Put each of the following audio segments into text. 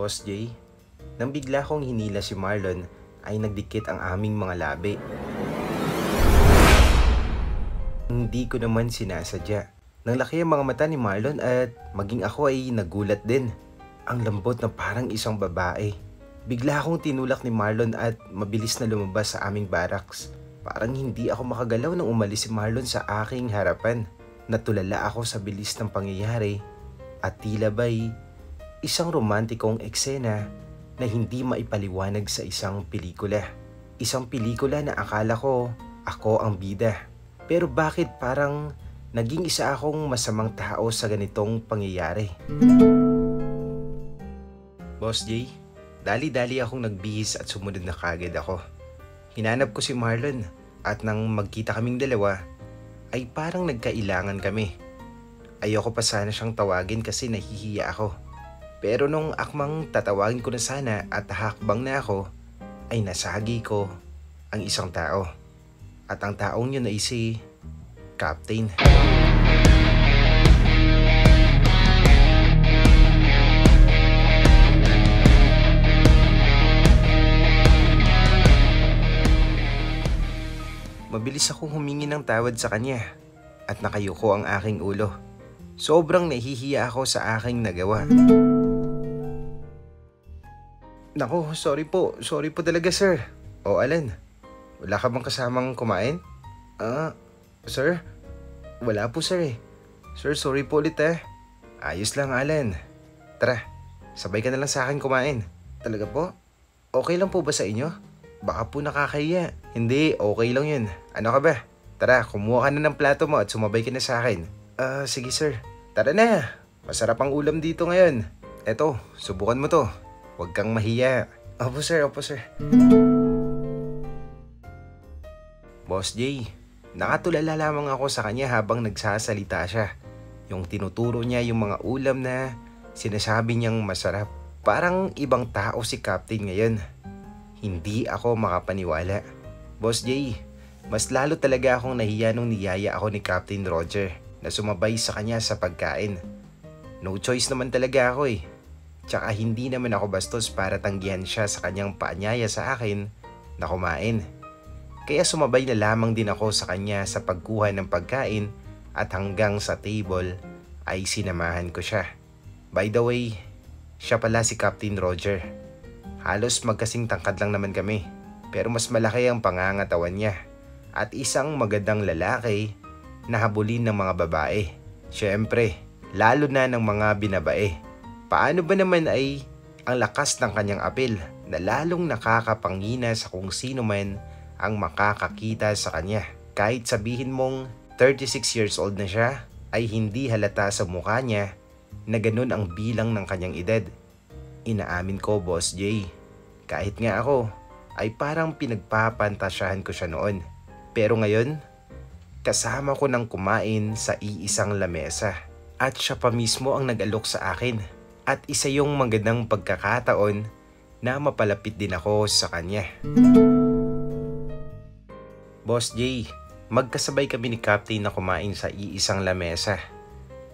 Boss Jay, nang bigla kong hinila si Marlon ay nagdikit ang aming mga labi. Hindi ko naman sinasadya. Nang laki ang mga mata ni Marlon at maging ako ay nagulat din. Ang lambot na parang isang babae. Bigla akong tinulak ni Marlon at mabilis na lumabas sa aming barracks. Parang hindi ako makagalaw nang umalis si Marlon sa aking harapan. Natulala ako sa bilis ng pangyayari at tila ba'y isang romantikong eksena na hindi maipaliwanag sa isang pelikula. Isang pelikula na akala ko ako ang bida. Pero bakit parang naging isa akong masamang tao sa ganitong pangyayari? Boss Jay, dali-dali akong nagbihis at sumunod na kagad ako. Hinanap ko si Marlon at nang magkita kaming dalawa, ay parang nagkailangan kami. Ayoko pa sana siyang tawagin kasi nahihiya ako. Pero nung akmang tatawagin ko na sana at hakbang na ako, ay nasagi ko ang isang tao. At ang taong yun ay si Captain. Mabilis akong humingi ng tawad sa kanya at nakayuko ang aking ulo. Sobrang nahihiya ako sa aking nagawa. Nako, sorry po. Sorry po talaga, sir. O, Alan. Wala ka bang kasamang kumain? Ah, sir? Wala po, sir eh. Sir, sorry po ulit eh. Ayos lang, Alan. Tara, sabay ka na lang sa akin kumain. Talaga po? Okay lang po ba sa inyo? Baka po nakakahiya. Hindi, okay lang yun. Ano ka ba? Tara, kumuha ka na ng plato mo at sumabay ka na sa akin. Ah, sige sir. Tara na. Masarap ang ulam dito ngayon. Eto, subukan mo to. Huwag kang mahiya. Opo sir, opo sir. Boss Jay, nakatulala lamang ako sa kanya habang nagsasalita siya. Yung tinuturo niya yung mga ulam na sinasabi niyang masarap. Parang ibang tao si Captain ngayon. Hindi ako makapaniwala. Boss Jay, mas lalo talaga akong nahiya nung niyaya ako ni Captain Roger na sumabay sa kanya sa pagkain. No choice naman talaga ako eh. Tsaka hindi naman ako bastos para tanggihan siya sa kanyang paanyaya sa akin na kumain. Kaya sumabay na lamang din ako sa kanya sa pagkuha ng pagkain at hanggang sa table ay sinamahan ko siya. By the way, siya pala si Captain Roger. Halos magkasing tangkad lang naman kami, pero mas malaki ang pangangatawan niya at isang magandang lalaki na habulin ng mga babae. Siyempre, lalo na ng mga binabae. Paano ba naman ay ang lakas ng kanyang apil na lalong nakakapangina sa kung sino man ang makakakita sa kanya. Kahit sabihin mong 36 years old na siya, ay hindi halata sa mukha niya na ganun ang bilang ng kanyang edad. Inaamin ko, Boss Jay. Kahit nga ako, ay parang pinagpapantasyahan ko siya noon. Pero ngayon, kasama ko ng kumain sa iisang lamesa. At siya pa mismo ang nag-alok sa akin. At isa yung magandang pagkakataon na mapalapit din ako sa kanya. Boss Jay, magkasabay kami ni Captain na kumain sa iisang lamesa.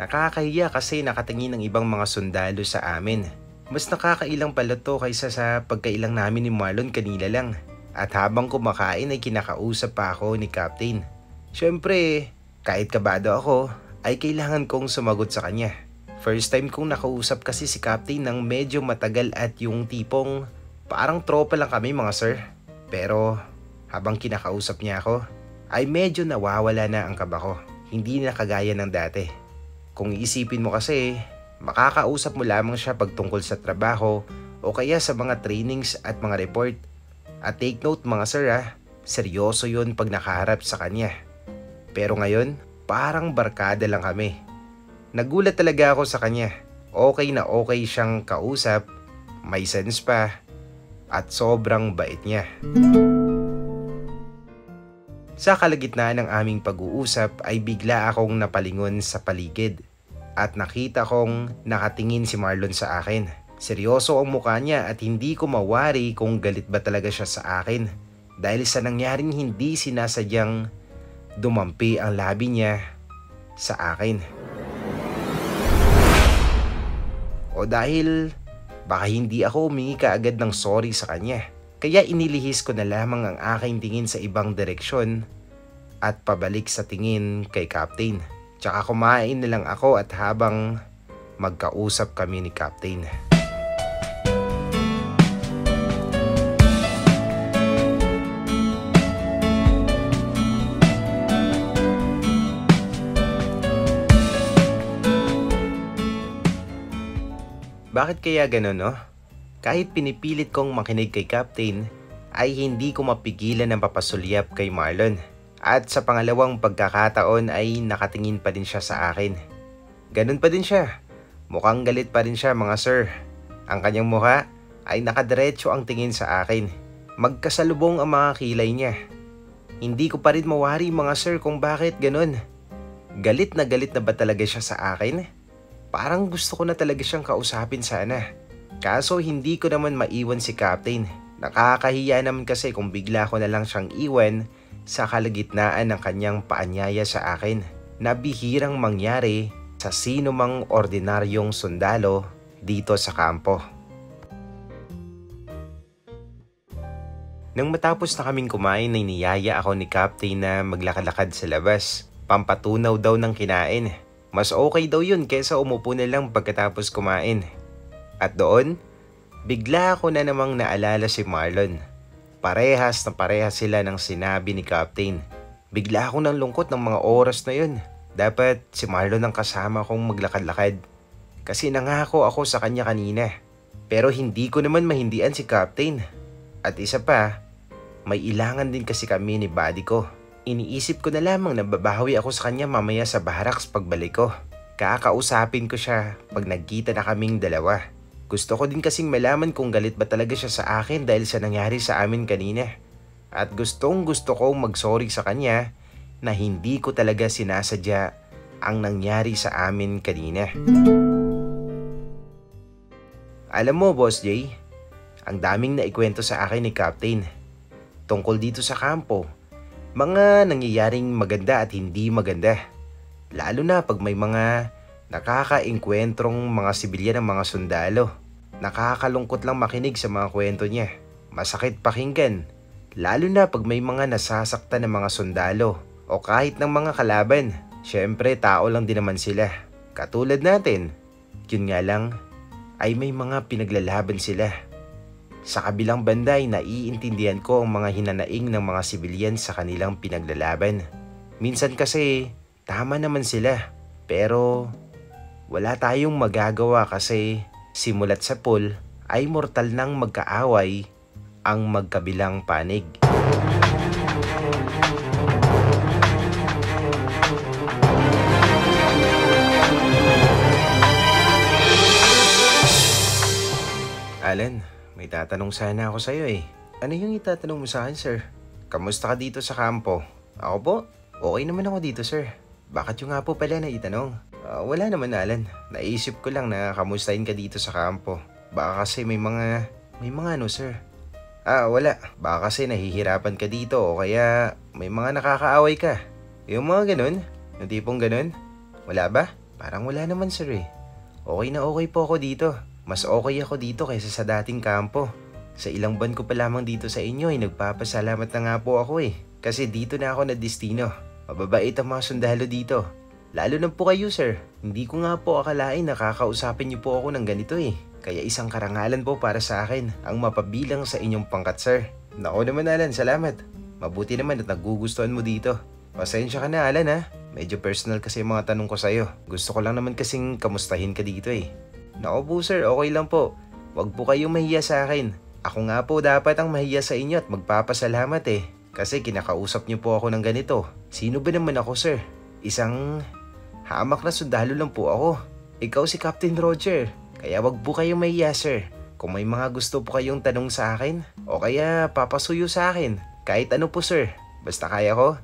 Nakakahiya kasi nakatingin ng ibang mga sundalo sa amin. Mas nakakailang pala to kaysa sa pagkailang namin ni Marlon kanila lang. At habang kumakain ay kinakausap pa ako ni Captain. Siyempre, kahit kabado ako, ay kailangan kong sumagot sa kanya. First time kong nakausap kasi si Captain ng medyo matagal at yung tipong parang tropa lang kami mga sir. Pero habang kinakausap niya ako, ay medyo nawawala na ang kaba ko. Hindi na kagaya ng dati. Kung iisipin mo kasi, makakausap mo lamang siya pagtungkol sa trabaho o kaya sa mga trainings at mga report. At take note mga sir ah, seryoso yun pag nakaharap sa kanya. Pero ngayon, parang barkada lang kami. Nagulat talaga ako sa kanya. Okay na okay siyang kausap, may sense pa, at sobrang bait niya. Sa kalagitnaan ng aming pag-uusap ay bigla akong napalingon sa paligid at nakita kong nakatingin si Marlon sa akin. Seryoso ang mukha niya at hindi ko mawari kung galit ba talaga siya sa akin dahil sa nangyaring hindi sinasadyang dumampi ang labi niya sa akin. O dahil Baka hindi ako humingi kaagad ng sorry sa kanya. Kaya inilihis ko na lamang ang aking tingin sa ibang direksyon at pabalik sa tingin kay Captain. Tsaka kumain na lang ako at habang magkausap kami ni Captain. Bakit kaya ganun, no? Kahit pinipilit kong makinig kay Captain, ay hindi ko mapigilan ng papasulyap kay Marlon. At sa pangalawang pagkakataon ay nakatingin pa din siya sa akin. Ganun pa din siya. Mukhang galit pa rin siya mga sir. Ang kanyang mukha ay nakadiretso ang tingin sa akin. Magkasalubong ang mga kilay niya. Hindi ko pa rin mawari mga sir kung bakit ganun. Galit na galit na ba talaga siya sa akin? Parang gusto ko na talaga siyang kausapin sana. Kaso hindi ko naman maiwan si Captain. Nakakahiya naman kasi kung bigla ko na lang siyang iwan sa kalagitnaan ng kanyang paanyaya sa akin na bihirang mangyari sa sino mang ordinaryong sundalo dito sa kampo. Nang matapos na kaming kumain ay niyaya ako ni Captain na maglakad-lakad sa labas. Pampatunaw daw ng kinain. Mas okay daw yun kesa umupo na lang pagkatapos kumain. At doon, bigla ako na namang naalala si Marlon. Parehas na parehas sila ng sinabi ni Captain. Bigla ako ng lungkot ng mga oras na yun. Dapat si Marlon ang kasama kong maglakad-lakad. Kasi nangako ako sa kanya kanina. Pero hindi ko naman mahindian si Captain. At isa pa, may ilangan din kasi kami ni buddy ko. Iniisip ko na lamang na babawi ako sa kanya mamaya sa barracks pagbalik ko. Kakausapin ko siya pag nagkita na kaming dalawa. Gusto ko din kasing malaman kung galit ba talaga siya sa akin dahil sa nangyari sa amin kanina. At gustong gusto kong magsorry sa kanya na hindi ko talaga sinasadya ang nangyari sa amin kanina. Alam mo, Boss Jay, ang daming naikwento sa akin ni Captain tungkol dito sa kampo. Mga nangyayaring maganda at hindi maganda. Lalo na pag may mga Nakaka-engkwentrong mga sibilyan ng mga sundalo. Nakakalungkot lang makinig sa mga kwento niya. Masakit pakinggan. Lalo na pag may mga nasasaktan ng mga sundalo o kahit ng mga kalaban. Siyempre tao lang din naman sila. Katulad natin. Yun nga lang ay may mga pinaglalaban sila. Sa kabilang banda ay naiintindihan ko ang mga hinanaing ng mga sibilyan sa kanilang pinaglalaban. Minsan kasi tama naman sila. Pero wala tayong magagawa kasi simulat sa pool ay mortal nang magkaaway ang magkabilang panig. Alan, may tatanong sana ako sa'yo eh. Ano yung itatanong mo sa akin, sir? Kamusta ka dito sa kampo? Ako po? Okay naman ako dito, sir. Bakit yung nga po pala na itanong? Uh, wala naman Alan. Naisip ko lang na kamustahin ka dito sa kampo. Baka kasi may mga... May mga ano sir? Ah, wala. Baka kasi nahihirapan ka dito o kaya may mga nakakaaway ka. Yung mga ganun? Yung tipong ganun? Wala ba? Parang wala naman sir eh. Okay na okay po ako dito. Mas okay ako dito kaysa sa dating kampo. Sa ilang buwan ko pa lamang dito sa inyo ay nagpapasalamat na nga po ako eh. Kasi dito na ako na destino. Mababait ang mga sundalo dito. Lalo na po kayo sir. Hindi ko nga po akalain na kakausapin niyo po ako ng ganito eh. Kaya isang karangalan po para sa akin ang mapabilang sa inyong pangkat sir. Nako naman Alan, salamat. Mabuti naman at nagugustuhan mo dito. Pasensya ka na Alan ha. Medyo personal kasi yung mga tanong ko sa'yo. Gusto ko lang naman kasing kamustahin ka dito eh. Nako po sir, okay lang po. Huwag po kayong mahiya sa akin. Ako nga po dapat ang mahiya sa inyo at magpapasalamat eh. Kasi kinakausap niyo po ako ng ganito. Sino ba naman ako sir? Isang Hamak na sundalo lang po ako. Ikaw si Captain Roger. Kaya wag po kayong mahiya sir. Kung may mga gusto po kayong tanong sa akin, o kaya papasuyo sa akin, kahit ano po sir, basta kaya ko,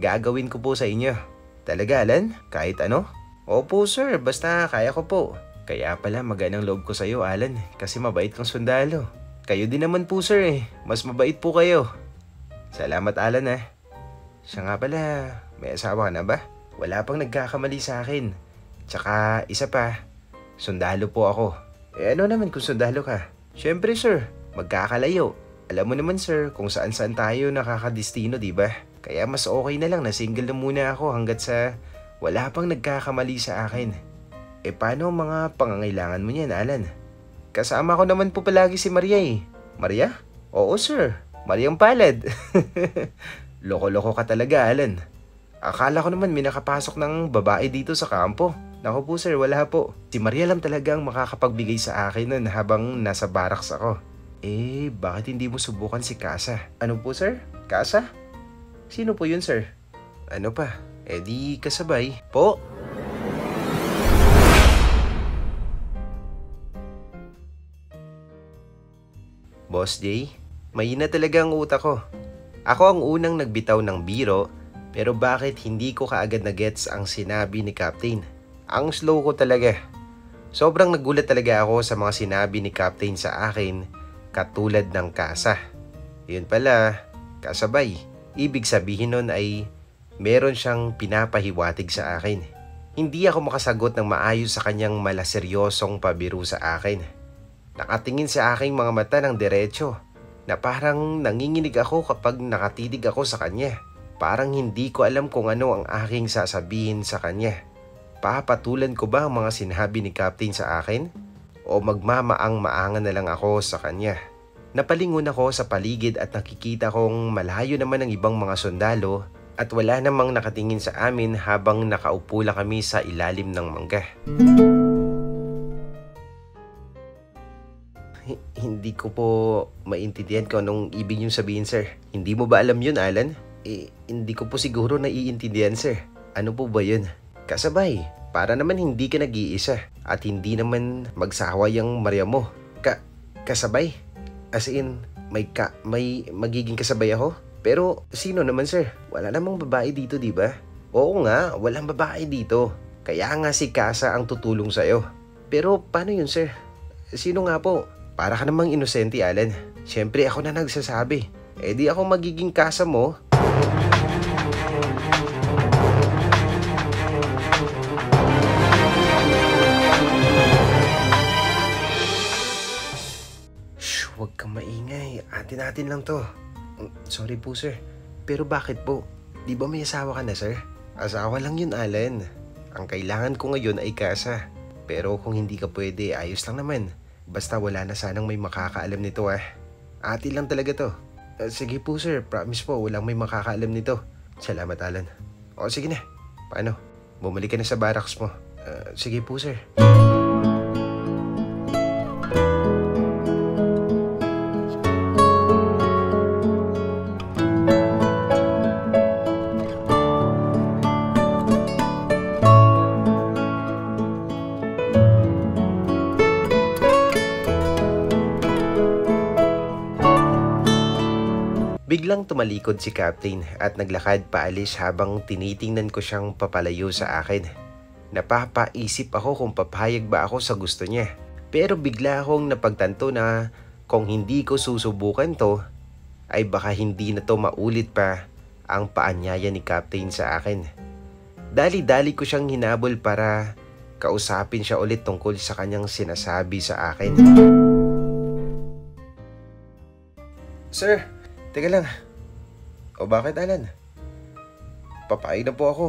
gagawin ko po sa inyo. Talaga Alan? Kahit ano? Opo sir, basta kaya ko po. Kaya pala maganang loob ko sa iyo Alan, kasi mabait kang sundalo. Kayo din naman po sir eh, mas mabait po kayo. Salamat Alan eh. Siya nga pala, may asawa na ba? Wala pang nagkakamali sa akin. Tsaka isa pa, sundalo po ako. Eh ano naman kung sundalo ka? Siyempre sir, magkakalayo. Alam mo naman sir kung saan saan tayo nakakadestino, di ba? Kaya mas okay na lang na single na muna ako hanggat sa wala pang nagkakamali sa akin. Eh paano ang mga pangangailangan mo niyan, Alan? Kasama ko naman po palagi si Maria eh. Maria? Oo sir, Mariang Palad. Loko-loko ka talaga, Alan. Akala ko naman may nakapasok ng babae dito sa kampo. Naku po sir, wala po. Si Maria lang talagang makakapagbigay sa akin nun habang nasa barracks ako. Eh, bakit hindi mo subukan si Kasa? Ano po sir? Kasa? Sino po yun sir? Ano pa? Eh di kasabay. Po? Boss Jay, mahina talaga ang utak ko. Ako ang unang nagbitaw ng biro pero bakit hindi ko kaagad na gets ang sinabi ni Captain? Ang slow ko talaga. Sobrang nagulat talaga ako sa mga sinabi ni Captain sa akin katulad ng kasa. Yun pala, kasabay. Ibig sabihin nun ay meron siyang pinapahiwatig sa akin. Hindi ako makasagot ng maayos sa kanyang malaseryosong pabiro sa akin. Nakatingin sa aking mga mata ng diretsyo na parang nanginginig ako kapag nakatitig ako sa kanya. Parang hindi ko alam kung ano ang aking sasabihin sa kanya. Papatulan ko ba ang mga sinabi ni Captain sa akin? O magmamaang maangan na lang ako sa kanya? Napalingon ako sa paligid at nakikita kong malayo naman ang ibang mga sundalo at wala namang nakatingin sa amin habang nakaupo kami sa ilalim ng mangga. Hindi ko po maintindihan kung anong ibig niyong sabihin, sir. Hindi mo ba alam yun, Alan? Eh, hindi ko po siguro naiintindihan, sir. Ano po ba yun? Kasabay, para naman hindi ka nag-iisa at hindi naman magsawa yung Maria mo. Ka, kasabay? As in, may, ka, may magiging kasabay ako? Pero sino naman sir? Wala namang babae dito, di ba? Oo nga, walang babae dito. Kaya nga si Kasa ang tutulong sa'yo. Pero paano yun sir? Sino nga po? Para ka namang inosente, Alan. Siyempre ako na nagsasabi. Eh di ako magiging kasa mo. Shh, huwag kang maingay. Atin-atin lang to. Mm, sorry po, sir. Pero bakit po? Di ba may asawa ka na, sir? Asawa lang yun, Alan. Ang kailangan ko ngayon ay kasa. Pero kung hindi ka pwede, ayos lang naman. Basta wala na sanang may makakaalam nito ah. Ati lang talaga to. Uh, sige po sir, promise po walang may makakaalam nito. Salamat Alan. O sige na, paano? Bumalik ka na sa barracks mo. Uh, sige po sir. Tumalikod si Captain at naglakad paalis habang tinitingnan ko siyang papalayo sa akin. Napapaisip ako kung papayag ba ako sa gusto niya. Pero bigla akong napagtanto na kung hindi ko susubukan to, ay baka hindi na to maulit pa ang paanyaya ni Captain sa akin. Dali-dali ko siyang hinabol para kausapin siya ulit tungkol sa kanyang sinasabi sa akin. Sir, Teka lang. O bakit, Alan? Papayag na po ako.